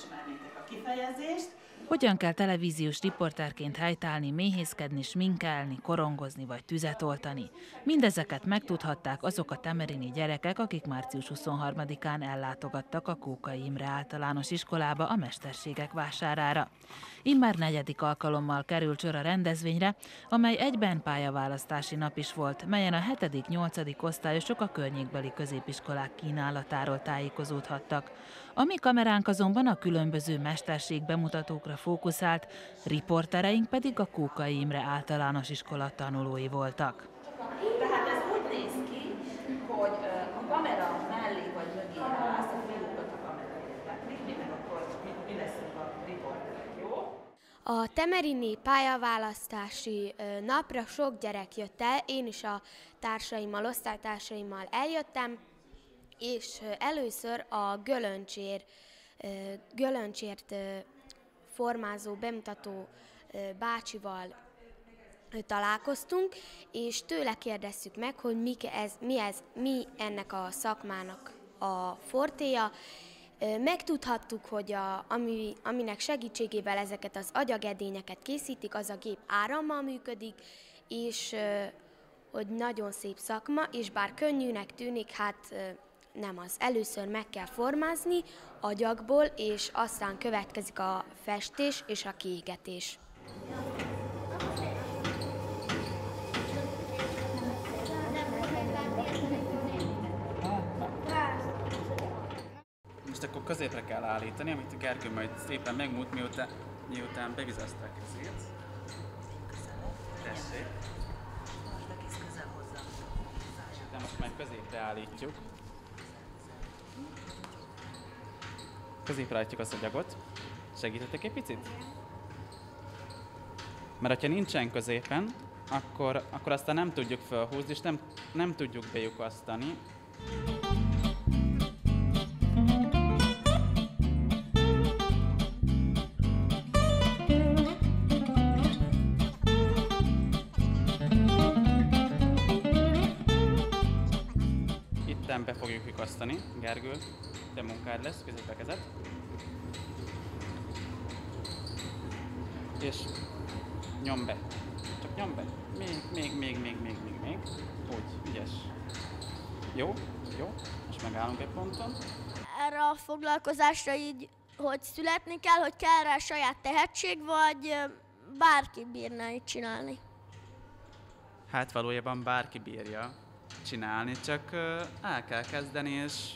ismernétek a kifejezést. Hogyan kell televíziós riporterként helytállni, méhészkedni, sminkelni, korongozni vagy tüzet oltani? Mindezeket megtudhatták azok a temerini gyerekek, akik március 23-án ellátogattak a Kókai Imre általános iskolába a mesterségek vásárára. Immár negyedik alkalommal került sor a rendezvényre, amely egyben pályaválasztási nap is volt, melyen a 7.-8. osztályosok a környékbeli középiskolák kínálatáról tájékozódhattak. A mi kameránk azonban a különböző mesterség bemutatókra fókuszált, riportereink pedig a Kókai Imre általános iskola tanulói voltak. Tehát ez úgy néz ki, hogy a kamera mellé vagy mögé állsz, a fiúkat a kamera mi akkor mi, mi leszünk a riporterek, jó? A Temerini pályaválasztási napra sok gyerek jött el, én is a társaimmal, osztálytársaimmal eljöttem, és először a Gölöncsér, Gölöncsért formázó, bemutató bácsival találkoztunk, és tőle kérdeztük meg, hogy mi ez, mi, ez, mi ennek a szakmának a fortéja. Megtudhattuk, hogy a, ami, aminek segítségével ezeket az agyagedényeket készítik, az a gép árammal működik, és hogy nagyon szép szakma, és bár könnyűnek tűnik, hát nem az. Először meg kell formázni agyagból, és aztán következik a festés és a kiégetés. Most akkor középre kell állítani, amit a Gergő majd szépen megmut, miután, miután bevizezte a kezét. Tessék. De most már középre állítjuk. Középre állítjuk az agyagot. Segítetek egy picit? Mert ha nincsen középen, akkor, akkor aztán nem tudjuk felhúzni, és nem, nem tudjuk bejukasztani. Gergő, te munkád lesz, középre kezed. És nyom be. Csak nyom be. Még, még, még, még, még, még, még. Úgy, ügyes. Jó, jó. Most megállunk egy ponton. Erre a foglalkozásra így, hogy születni kell, hogy kell rá saját tehetség, vagy bárki bírná így csinálni. Hát valójában bárki bírja csinálni, csak el kell kezdeni, és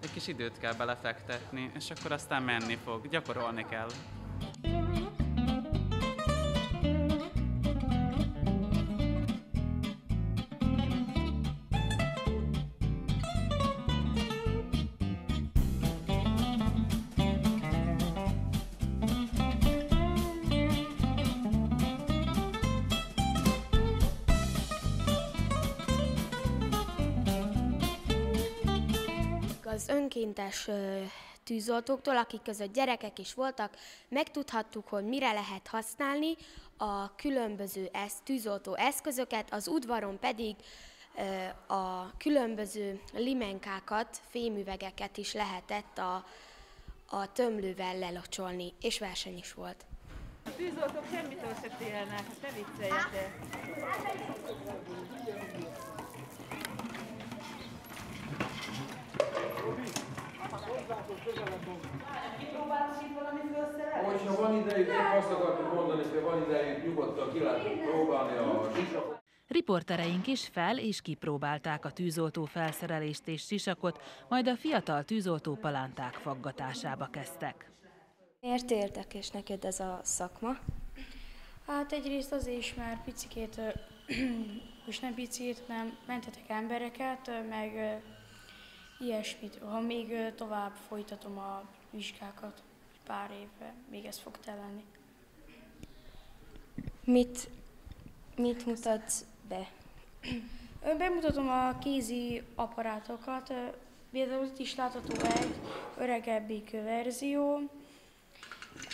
egy kis időt kell belefektetni, és akkor aztán menni fog, gyakorolni kell. Az önkéntes tűzoltóktól, akik között gyerekek is voltak, megtudhattuk, hogy mire lehet használni a különböző esz, tűzoltó eszközöket, az udvaron pedig a különböző limenkákat, fémüvegeket is lehetett a, a tömlővel lelocsolni, és verseny is volt. A tűzoltók semmitől se félnek, te vicceljetek. Kipróbálsz itt valami főszerelést? Hogyha van idejük, én azt akartam mondani, hogy van idejük, nyugodtan ki lehet próbálni a sisakot. Riportereink is fel és kipróbálták a tűzoltó felszerelést és sisakot, majd a fiatal tűzoltó palánták faggatásába kezdtek. Miért érdekes neked ez a szakma? Hát egyrészt azért is, mert picikét, most nem picit, nem mentetek embereket, meg ilyesmit. Ha még tovább folytatom a vizsgákat, pár évre, még ez fog telni. Mit, mit mutatsz be? Bemutatom a kézi apparátokat, például itt is látható egy öregebbik verzió.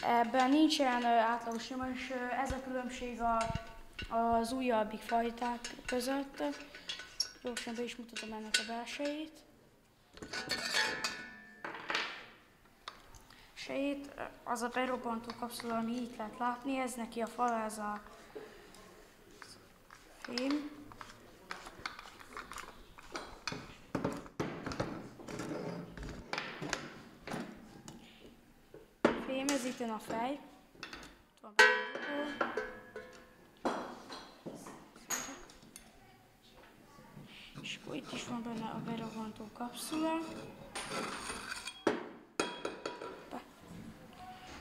Ebben nincsen átlagos ö, ez a különbség a, az újabbik fajták között. Gyorsan be is mutatom ennek a belsejét. És itt az a berobbantó kapszula, ami itt lehet látni, ez neki a fal, ez a fém. Fém, ez itt a fej. Van benne a berobbantó kapszula. Be.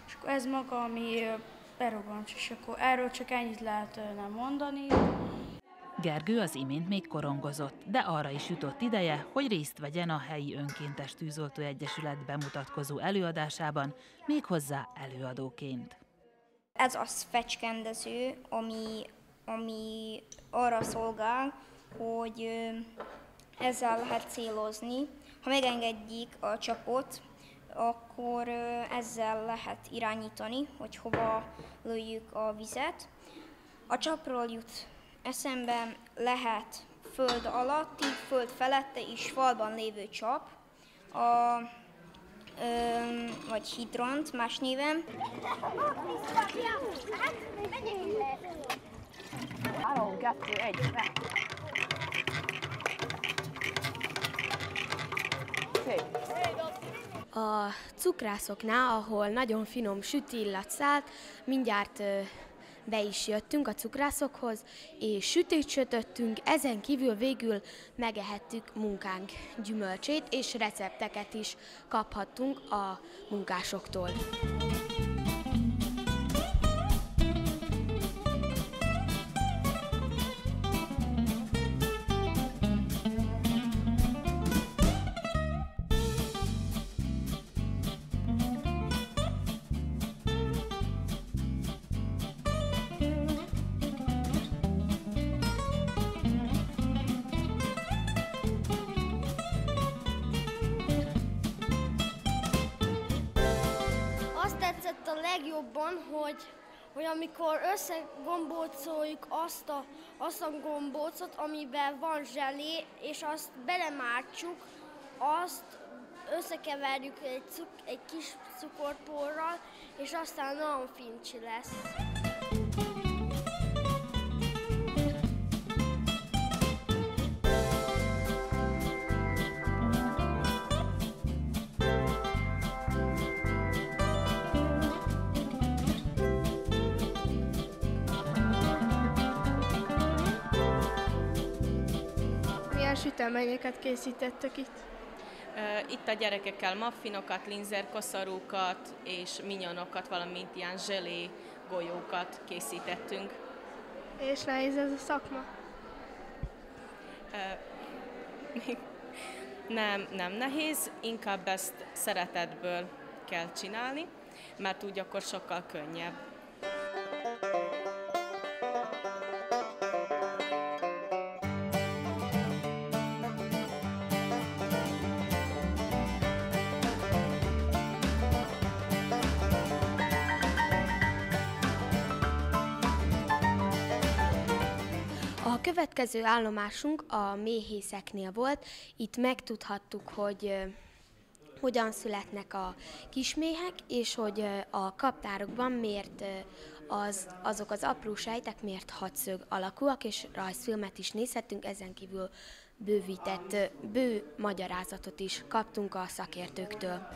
És akkor ez maga, ami ö, berobbant, és akkor erről csak ennyit lehet ö, nem mondani. Gergő az imént még korongozott, de arra is jutott ideje, hogy részt vegyen a helyi önkéntes tűzoltó egyesület bemutatkozó előadásában, méghozzá előadóként. Ez az fecskendező, ami, ami arra szolgál, hogy ö, ezzel lehet célozni. Ha megengedjük a csapot, akkor ezzel lehet irányítani, hogy hova lőjük a vizet. A csapról jut eszembe lehet föld alatti, föld felette és falban lévő csap, a, ö, vagy hidront más néven. Három, kettő, egy, ne! Szép. A cukrászoknál, ahol nagyon finom süti illat szállt, mindjárt be is jöttünk a cukrászokhoz, és sütét sütöttünk, ezen kívül végül megehettük munkánk gyümölcsét, és recepteket is kaphattunk a munkásoktól. Legjobban, hogy, hogy amikor összegombócoljuk azt a, azt a gombócot, amiben van zselé, és azt belemártsuk, azt összekeverjük egy, cuk, egy kis cukorporral, és aztán nagyon fincsi lesz. Süteményeket készítettek itt? Itt a gyerekekkel maffinokat, linzerkoszorúkat és minyonokat, valamint ilyen zselé golyókat készítettünk. És nehéz ez a szakma? Nem, nem nehéz, inkább ezt szeretetből kell csinálni, mert úgy akkor sokkal könnyebb. Következő állomásunk a méhészeknél volt. Itt megtudhattuk, hogy hogyan születnek a kisméhek, és hogy a kaptárokban miért az, azok az apró sejtek miért hatszög alakúak, és rajzfilmet is nézhettünk, ezen kívül bővített, bő magyarázatot is kaptunk a szakértőktől.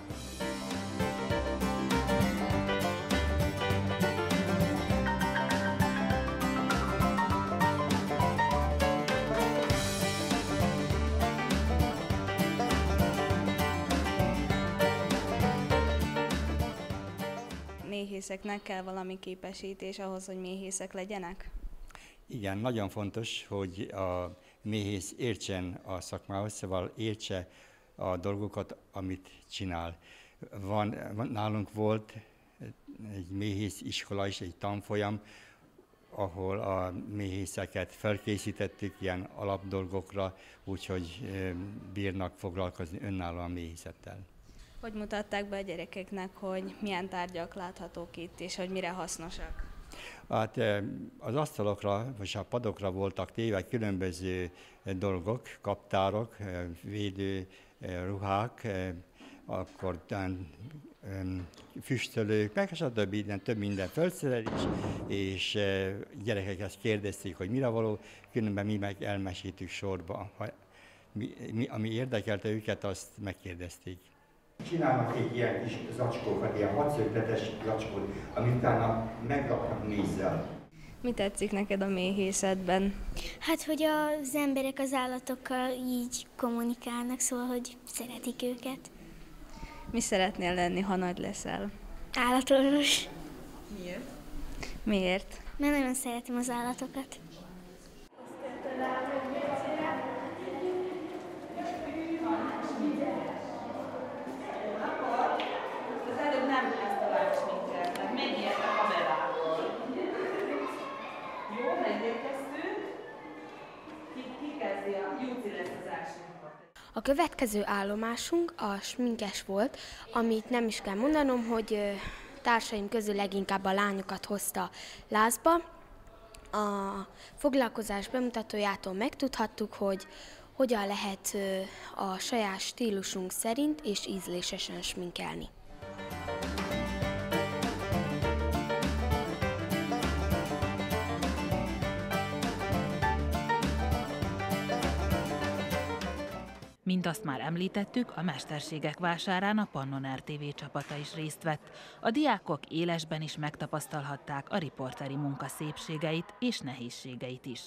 Méhészeknek kell valami képesítés ahhoz, hogy méhészek legyenek? Igen, nagyon fontos, hogy a méhész értsen a szakmához, szóval értse a dolgokat, amit csinál. Van, van, nálunk volt egy méhész iskola is, egy tanfolyam, ahol a méhészeket felkészítettük ilyen alapdolgokra, úgyhogy bírnak foglalkozni önállóan méhészettel. Hogy mutatták be a gyerekeknek, hogy milyen tárgyak láthatók itt, és hogy mire hasznosak? Hát eh, az asztalokra, vagy a padokra voltak téve különböző dolgok, kaptárok, eh, védő ruhák, akkor füstölők, meg stb. Minden, több minden felszerelés, és gyerekek ezt kérdezték, hogy mire való, különben mi meg elmesítük sorba. Mi, ami érdekelte őket, azt megkérdezték. Csinálnak egy ilyen kis zacskókat, ilyen hadszögletes zacskót, amit utána megraknak mézzel. Mi tetszik neked a méhészetben? Hát, hogy az emberek az állatokkal így kommunikálnak, szóval, hogy szeretik őket. Mi szeretnél lenni, ha nagy leszel? Állatorvos. Miért? Miért? Mert nagyon szeretem az állatokat. A következő állomásunk a sminkes volt, amit nem is kell mondanom, hogy társaim közül leginkább a lányokat hozta lázba. A foglalkozás bemutatójától megtudhattuk, hogy hogyan lehet a saját stílusunk szerint és ízlésesen sminkelni. Mint azt már említettük, a Mesterségek vásárán a Pannon RTV csapata is részt vett. A diákok élesben is megtapasztalhatták a riporteri munka szépségeit és nehézségeit is.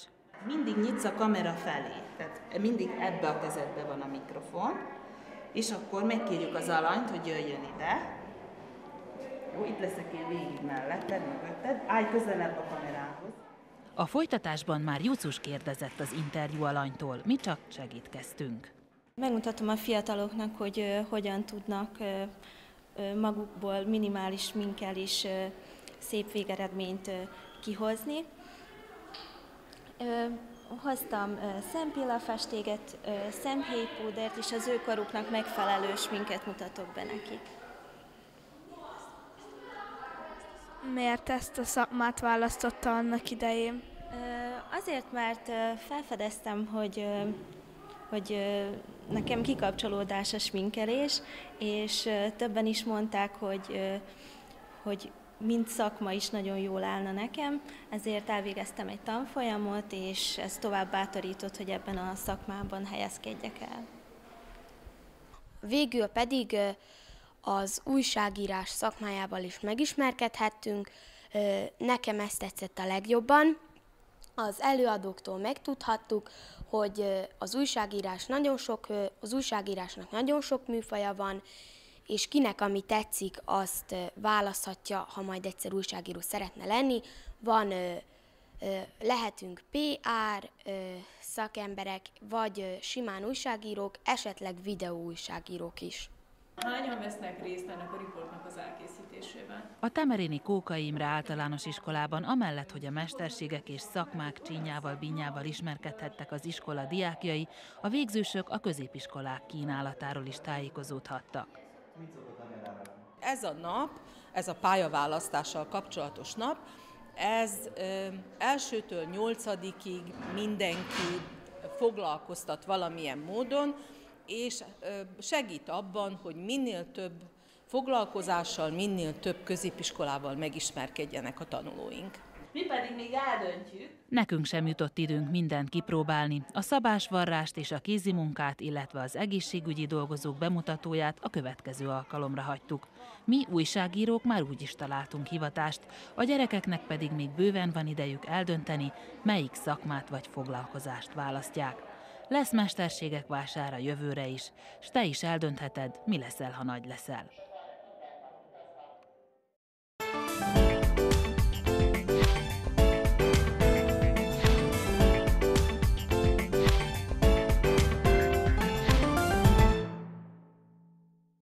Mindig nyitsz a kamera felé, tehát mindig ebbe a kezedbe van a mikrofon, és akkor megkérjük az alanyt, hogy jöjjön ide. Jó, itt leszek én végig melletted, mögötted, állj közelebb a kamerához. A folytatásban már Jucus kérdezett az interjú alanytól, mi csak segítkeztünk. Megmutatom a fiataloknak, hogy hogyan tudnak magukból minimális minkkel is szép végeredményt kihozni. Hoztam szempillafestéget, ö, szemhéjpúdert, és az ő koruknak megfelelő sminket mutatok be nekik. Miért ezt a szakmát választotta annak idején? Azért, mert felfedeztem, hogy hogy nekem kikapcsolódás a sminkelés, és többen is mondták, hogy, hogy mint szakma is nagyon jól állna nekem, ezért elvégeztem egy tanfolyamot, és ez tovább bátorított, hogy ebben a szakmában helyezkedjek el. Végül pedig az újságírás szakmájával is megismerkedhettünk. Nekem ezt tetszett a legjobban. Az előadóktól megtudhattuk, hogy az újságírás nagyon sok, az újságírásnak nagyon sok műfaja van, és kinek ami tetszik, azt választhatja, ha majd egyszer újságíró szeretne lenni. Van lehetünk PR szakemberek, vagy simán újságírók, esetleg videóújságírók is. Hányan vesznek részt ennek a riportnak az elkészítésében? A Temerini Kóka Imre általános iskolában amellett, hogy a mesterségek és szakmák csínyával, binyával ismerkedhettek az iskola diákjai, a végzősök a középiskolák kínálatáról is tájékozódhattak. Ez a nap, ez a pályaválasztással kapcsolatos nap, ez ö, elsőtől nyolcadikig mindenki foglalkoztat valamilyen módon, és segít abban, hogy minél több foglalkozással, minél több középiskolával megismerkedjenek a tanulóink. Mi pedig még eldöntjük, Nekünk sem jutott időnk mindent kipróbálni. A szabásvarrást és a kézimunkát, illetve az egészségügyi dolgozók bemutatóját a következő alkalomra hagytuk. Mi újságírók már úgy is találtunk hivatást, a gyerekeknek pedig még bőven van idejük eldönteni, melyik szakmát vagy foglalkozást választják. Lesz mesterségek vására jövőre is, s te is eldöntheted, mi leszel, ha nagy leszel.